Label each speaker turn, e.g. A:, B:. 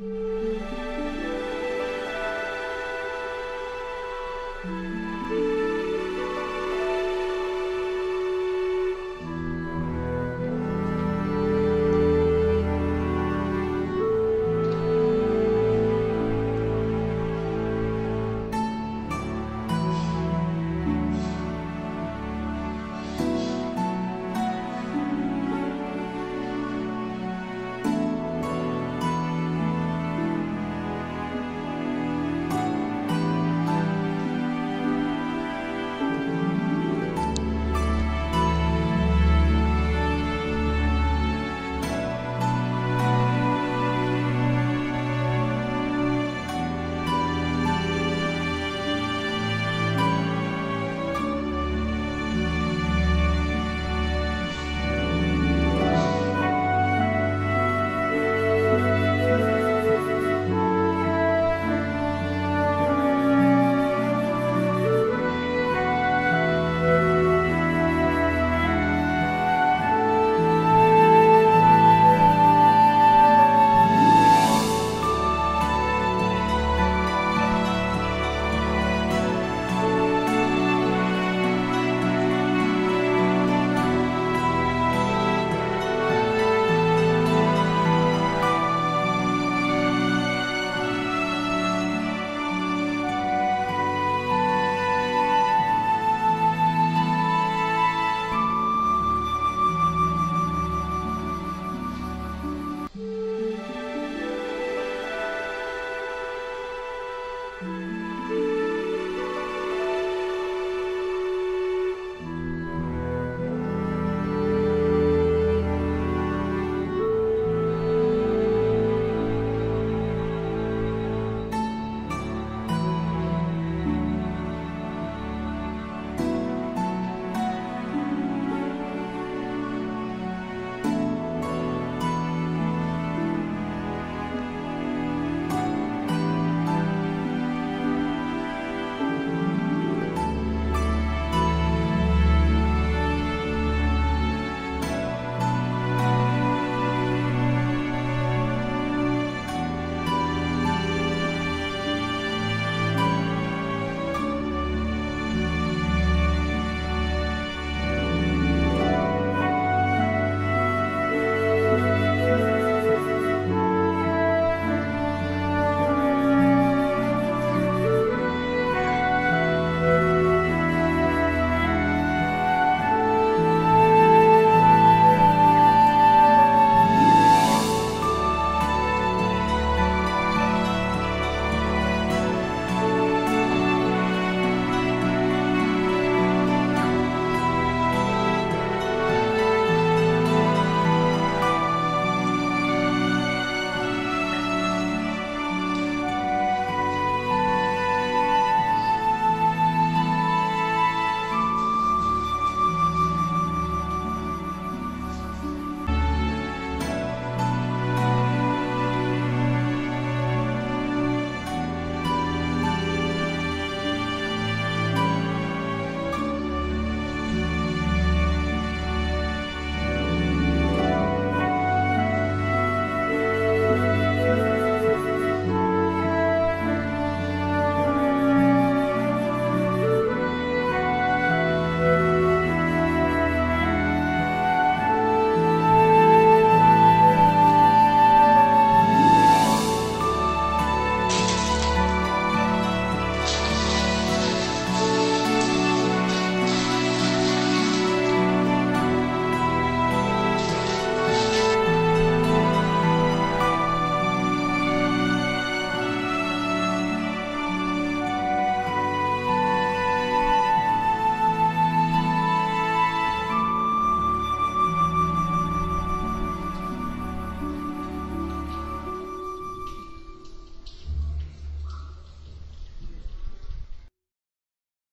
A: you